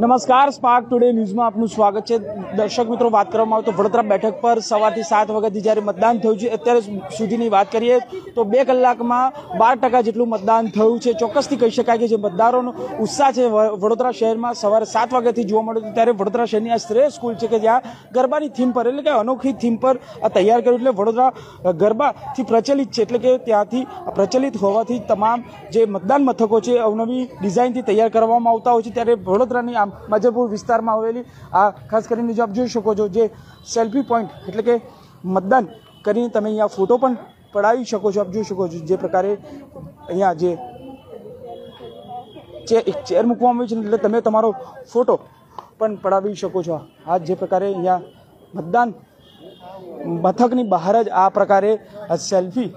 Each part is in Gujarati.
નમસ્કાર સ્પાર્ક ટુડે ન્યૂઝમાં આપનું સ્વાગત છે. દર્શક મિત્રો વાત કરવામાં આવે તો વડોદરા બેઠક પર સવારથી સાત વાગ્યાથી જ્યારે મતદાન થયું છે અત્યારે સુધીની વાત કરીએ તો બે કલાકમાં બાર ટકા જેટલું મતદાન થયું છે. ચોક્કસથી કહી શકાય કે જે મતદારોનો ઉત્સાહ છે વ- વડોદરા શહેરમાં સવારે સાત વાગ્યાથી જોવા મળ્યો હતો ત્યારે વડોદરા શહેરની આ શ્રેય સ્કૂલ છે કે જ્યાં ગરબાની થીમ પર એટલે કે અનોખી થીમ પર આ તૈયાર કર્યું એટલે વડોદરા અ, ગરબાથી પ્રચલિત છે એટલે કે ત્યાંથી પ્રચલિત હોવાથી તમામ જે મતદાન મથકો છે અવનવી ડિઝાઇનથી તૈયાર કરવામાં આવતા હોય છે. ત્યારે વડોદરાની આમ માજલપુર વિસ્તારમાં આવેલી. આ ખાસ કરીને જો આપ જોઈ શકો છો જે સેલ્ફી પોઈન્ટ એટલે કે મતદાન કરીને તમે અહીંયા ફોટો પણ પડાવી શકો છો. આપ જોઈ શકો છો જે પ્રકારે અહીંયા જે એક ચેર મૂકવામાં આવી છે એટલે તમે તમારો ફોટો પણ પડાવી શકો છો. આ જે પ્રકારે અહીંયા મતદાન મથકની બહાર જ આ પ્રકારે સેલ્ફી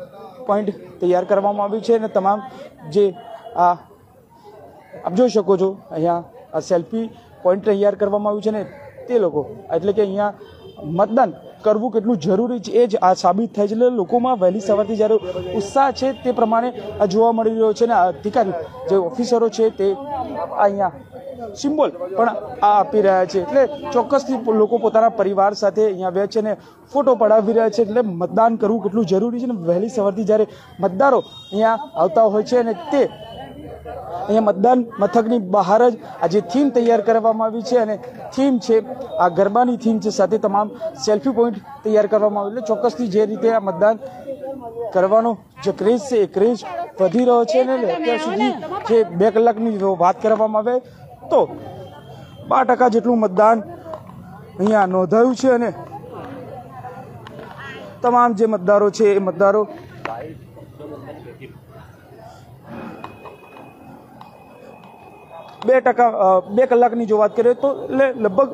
પોઈન્ટ તૈયાર કરવામાં આવ્યું છે અને તમામ જે આ આપ જોઈ શકો છો અહીંયા આ સેલ્ફી પોઈન્ટ તૈયાર કરવામાં આવ્યું છે ને, તે લોકો. એટલે કે અહીંયા મતદાન કરવું કેટલું જરૂરી છે એ જ આ સાબિત થાય છે. એટલે લોકોમાં વહેલી સવારથી જ્યારે ઉત્સાહ છે તે પ્રમાણે આ જોવા મળી રહ્યો છે ને, આ અધિકારી જે ઓફિસરો છે તે અહીંયા સિમ્બોલ પણ આ આપી રહ્યા છે. એટલે ચોક્કસથી લોકો પોતાના પરિવાર સાથે અહીંયા બે છે ને ફોટો પડાવી રહ્યા છે. એટલે મતદાન કરવું કેટલું જરૂરી છે ને, વહેલી સવારથી જ્યારે મતદારો અહીંયા આવતા હોય છે અને તે અહીંયા મતદાન મથકની બહાર જ આ જે થીમ તૈયાર કરવામાં આવી છે અને થીમ છે, આ ગરબાની થીમ છે, સાથે તમામ સેલ્ફી પોઈન્ટ તૈયાર કરવામાં આવ્યું એટલે ચોક્કસથી જે રીતે આ મતદાન કરવાનો જે ક્રેઝ છે, એ ક્રેઝ વધી રહ્યો છે ને અત્યાર સુધી જે બે કલાકની વાત કરવામાં આવે તો બાર ટકા જેટલું મતદાન અહીંયા નોંધાયું છે અને તમામ જે મતદારો છે, એ મતદારો બે ટકા બે કલાકની જો વાત કરીએ તો એટલે લગભગ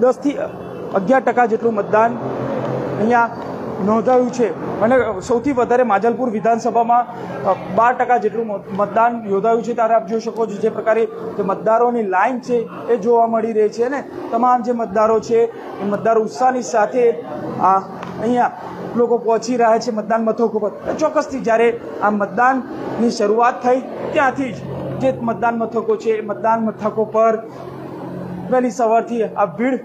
દસથી અગિયાર ટકા જેટલું મતદાન અહીંયા નોંધાયું છે. અને સૌથી વધારે માજલપુર વિધાનસભામાં બાર ટકા જેટલું મત- મતદાન યોજાયું છે. ત્યારે આપ જોઈ શકો છો જે પ્રકારે જે મતદારોની લાઈન છે એ જોવા મળી રહી છે અને તમામ જે મતદારો છે એ મતદારો ઉત્સાહની સાથે આ અહીંયા લોકો પહોંચી રહ્યા છે મતદાન મથકો પર. ચોક્કસથી જ્યારે આ મતદાનની શરૂઆત થઈ ત્યાંથી જ જે મતદાન મથકો છે, એ મતદાન મથકો પર વહેલી સવારથી આ ભીડ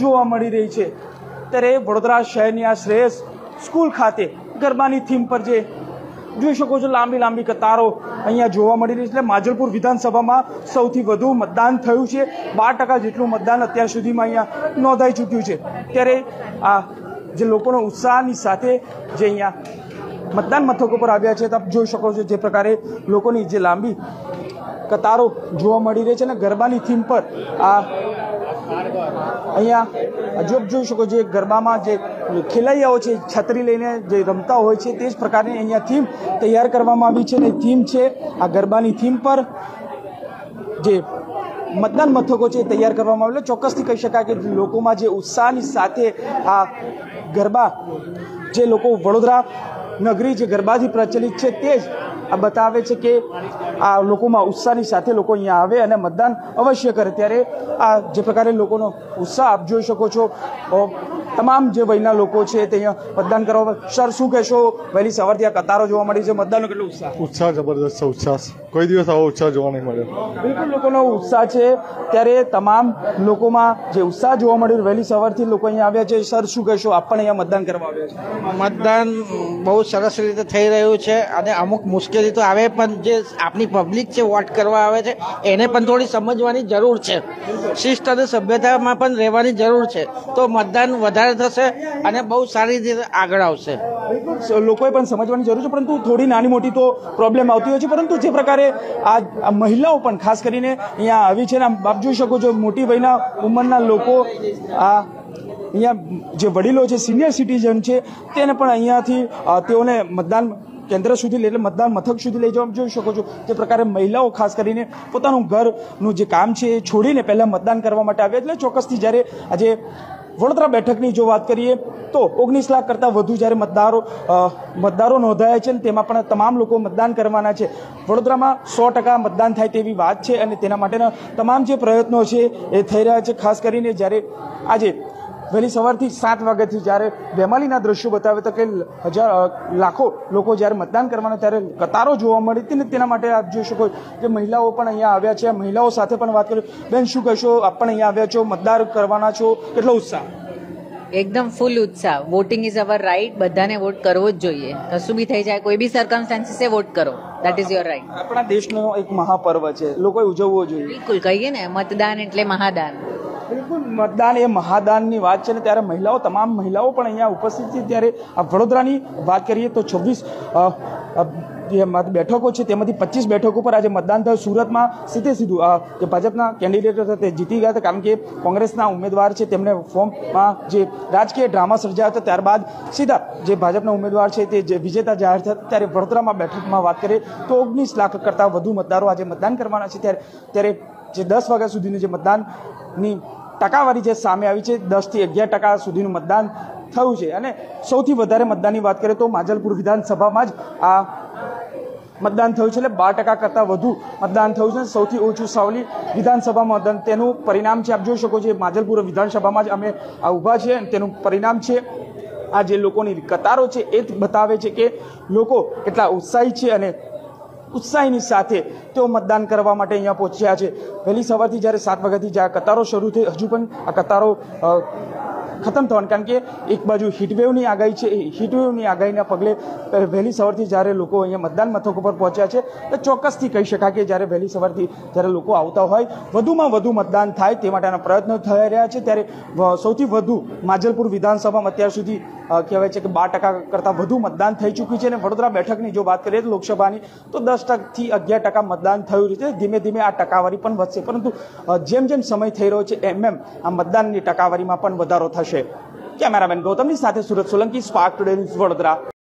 જોવા મળી રહી છે. ત્યારે વડોદરા શહેરની આ શ્રેયસ સ્કૂલ ખાતે ગરબાની થીમ પર જે જોઈ શકો છો, લાંબી લાંબી કતારો અહીંયા જોવા મળી રહી છે. એટલે માજલપુર વિધાનસભામાં સૌથી વધુ મતદાન થયું છે. બાર ટકા જેટલું મતદાન અત્યાર સુધીમાં અહીંયા નોંધાઈ ચૂક્યું છે. ત્યારે આ જે લોકોનો ઉત્સાહની સાથે જે અહીંયા મતદાન મથકો પર આવ્યા છે તમે જોઈ શકો છો જે પ્રકારે લોકોની જે લાંબી કતારો જોવા મળી રહી છે અને ગરબાની થીમ પર આ અહીંયા જો જોઈ શકો જે ગરબામાં જે ખેલૈયાઓ છે, છત્રી લઈને જે રમતા હોય છે, તે જ પ્રકારની અહીંયા થીમ તૈયાર કરવામાં આવી છે અને થીમ છે આ ગરબાની થીમ પર જે મતદાન મથકો છે તૈયાર કરવામાં આવેલો. ચોક્કસથી કહી શકાય કે લોકોમાં જે ઉત્સાહની સાથે આ ગરબા, જે લોકો વડોદરા નગરી જે ગરબાથી પ્રચલિત છે, તે જ આ બતાવે છે કે આ લોકોમાં ઉત્સાહની સાથે લોકો અહીંયા આવે અને મતદાન અવશ્ય કરે. ત્યારે આ જે પ્રકારે લોકોનો ઉત્સાહ આપ જોઈ શકો છો. તમામ જે વયના લોકો છે તે અહીંયા મતદાન કરવા સર શું કહેશો? વહેલી સવારથી આ કતારો જોવા મળી છે. મતદાનનો કેટલો ઉત્સાહ? ઉત્સાહ જબરદસ્ત છે ઉત્સાહ. કોઈ દિવસ આવો ઉત્સાહ જોવા નહીં મળ્યો. બિલકુલ લોકોનો ઉત્સાહ છે. ત્યારે તમામ લોકોમાં જે ઉત્સાહ જોવા મળ્યો વહેલી સવારથી લોકો અહીંયા આવ્યા છે. સર શું કહેશો? આપ પણ અહીંયા મતદાન કરવા આવ્યા છે. મતદાન બહુ સરસ રીતે થઈ રહ્યું છે અને અમુક મુશ્કેલી તો આવે પણ જે આપણી પબ્લિક છે વોટ કરવા આવે છે એને પણ થોડી સમજવાની જરૂર છે. શિસ્ત અને સભ્યતામાં પણ રહેવાની જરૂર છે. તો મતદાન વધારે થશે અને બહુ સારી રીતે આગળ આવશે. લોકોએ પણ સમજવાની જરૂર છે, પરંતુ થોડી નાની મોટી તો પ્રોબ્લેમ આવતી હોય છે, પરંતુ જે પ્રકારે આ મહિલાઓ પણ, ખાસ કરીને અહીંયા આવી છે આપ જોઈ શકો છો, મોટી વયના ઉંમરના લોકો, આ અહીંયા જે વડીલો છે સિનિયર સિટીઝન છે, તેને પણ અહીંયાથી તેઓને મતદાન કેન્દ્ર સુધી એટલે મતદાન મથક સુધી લઈ જવા જોઈ શકો છો, જે પ્રકારે મહિલાઓ, ખાસ કરીને પોતાનું ઘરનું જે કામ છે એ છોડીને પહેલાં મતદાન કરવા માટે આવ્યા, એટલે ચોક્કસથી જ્યારે આજે વડોદરા બેઠકની જો વાત કરીએ તો ઓગણીસ લાખ કરતાં વધુ જ્યારે મતદારો મતદારો નોંધાયા છે ને તેમાં પણ તમામ લોકો મતદાન કરવાના છે. વડોદરામાં સો ટકા મતદાન થાય તેવી વાત છે અને તેના માટેના તમામ જે પ્રયત્નો છે એ થઈ રહ્યા છે, ખાસ કરીને જ્યારે આજે વહેલી સવારથી સાત વાગ્યાથી જ્યારે બેમાલીના દ્રશ્યો બતાવે તો કે હજાર લાખો લોકો જ્યારે મતદાન કરવાના ત્યારે કતારો જોવા મળી હતી ને તેના માટે આપ જોઈ શકો કે મહિલાઓ પણ અહીંયા આવ્યા છે. મહિલાઓ સાથે પણ વાત કરી. બેન શું કહેશો? આપ પણ અહીંયા આવ્યા છો? મતદાર કરવાના છો? કેટલો ઉત્સાહ? એકદમ ફૂલ ઉત્સાહ. વોટિંગ ઇઝ અવર રાઈટ બધાને વોટ કરવો જ જોઈએ. કશું બી થઈ જાય કોઈ બી સર્કમસ્ટાન્સીસે વોટ કરો. દેટ ઇઝ યોર રાઈટ આપણા દેશનો એક મહાપર્વ છે. લોકોએ ઉજવવો જોઈએ. બિલકુલ કહીએ ને મતદાન એટલે મહાદાન. બિલકુલ મતદાન એ મહાદાનની વાત છે ને ત્યારે મહિલાઓ, તમામ મહિલાઓ પણ અહીંયા ઉપસ્થિત છે. ત્યારે આ વડોદરાની વાત કરીએ તો છવ્વીસ જે બેઠકો છે તેમાંથી પચીસ બેઠકો પર આજે મતદાન થયું. સુરતમાં સીધે સીધું જે ભાજપના કેન્ડિડેટ હતા તે જીતી ગયા હતા કારણ કે કોંગ્રેસના ઉમેદવાર છે તેમને ફોર્મમાં જે રાજકીય ડ્રામા સર્જાયા હતો. ત્યારબાદ સીધા જે ભાજપના ઉમેદવાર છે તે જે વિજેતા જાહેર થયા ત્યારે વડોદરામાં બેઠકમાં વાત કરીએ તો ઓગણીસ લાખ કરતાં વધુ મતદારો આજે મતદાન કરવાના છે. ત્યારે ત્યારે જે દસ વાગ્યા સુધીનું જે મતદાનની ટકાવારી જે સામે આવી છે દસથી અગિયાર ટકા સુધીનું મતદાન થયું છે. અને સૌથી વધારે મતદાનની વાત કરીએ તો માજલપુર વિધાનસભામાં જ આ મતદાન થયું છે એટલે બાર ટકા કરતાં વધુ મતદાન થયું છે. સૌથી ઓછું સાવલી વિધાનસભામાં મતદાન તેનું પરિણામ છે, આપ જોઈ શકો છો માજલપુર વિધાનસભામાં જ અમે ઊભા છીએ અને તેનું પરિણામ છે, આ જે લોકોની કતારો છે, એ જ બતાવે છે કે લોકો કેટલા ઉત્સાહી છે અને ઉત્સાહીની સાથે તેઓ મતદાન કરવા માટે અહીંયા પહોંચ્યા છે. વહેલી સવારથી જ્યારે સાત વાગ્યાથી જ્યાં કતારો શરૂ થઈ, હજુ પણ આ કતારો ખતમ થવાની. કારણ કે એક બાજુ હીટવેવની આગાહી છે હીટવેવની આગાહીના પગલે વહેલી સવારથી જ્યારે લોકો અહીંયા મતદાન મથકો પર પહોંચ્યા છે, તો ચોક્કસથી કહી શકાય કે જ્યારે વહેલી સવારથી જ્યારે લોકો આવતા હોય, વધુમાં વધુ મતદાન થાય તે માટેના પ્રયત્નો થઈ રહ્યા છે. ત્યારે સૌથી વધુ માજલપુર વિધાનસભામાં અત્યાર સુધી કહેવાય છે કે બાર ટકા કરતાં વધુ મતદાન થઈ ચૂક્યું છે. અને વડોદરા બેઠકની જો વાત કરીએ લોકસભાની, તો દસ ટકાથી અગિયાર ટકા મતદાન થયું છે. ધીમે ધીમે આ ટકાવારી પણ વધશે. પરંતુ જેમ જેમ સમય થઈ રહ્યો છે, એમ એમ આ મતદાનની ટકાવારીમાં પણ વધારો થશે. કેમેરામેન ગૌતમની સાથે સુરત સોલંકી સ્પાર્ક ટુડે વડોદરા